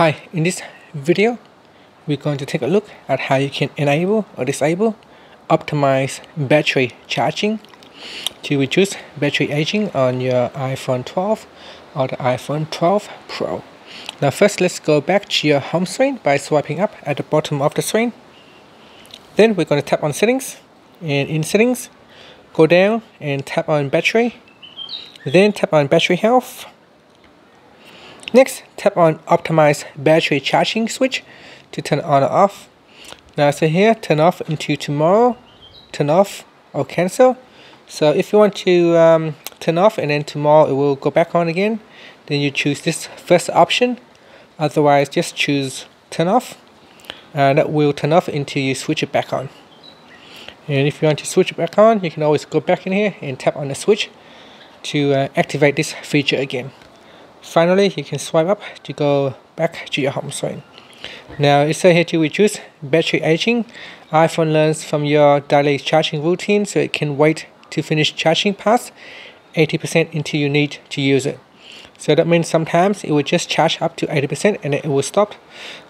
Hi, in this video, we're going to take a look at how you can enable or disable optimize battery charging to reduce battery aging on your iPhone 12 or the iPhone 12 Pro. Now first let's go back to your home screen by swiping up at the bottom of the screen. Then we're going to tap on settings and in settings go down and tap on battery then tap on battery health Next, tap on Optimize Battery Charging switch to turn on or off. Now, so here, turn off until tomorrow, turn off or cancel. So if you want to um, turn off and then tomorrow it will go back on again, then you choose this first option. Otherwise, just choose turn off. And that will turn off until you switch it back on. And if you want to switch it back on, you can always go back in here and tap on the switch to uh, activate this feature again. Finally, you can swipe up to go back to your home screen. Now it says here to reduce battery aging. iPhone learns from your daily charging routine so it can wait to finish charging past 80% until you need to use it. So that means sometimes it will just charge up to 80% and then it will stop,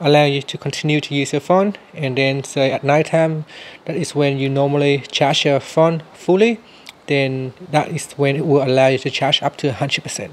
allow you to continue to use your phone. And then say at night time, that is when you normally charge your phone fully, then that is when it will allow you to charge up to 100%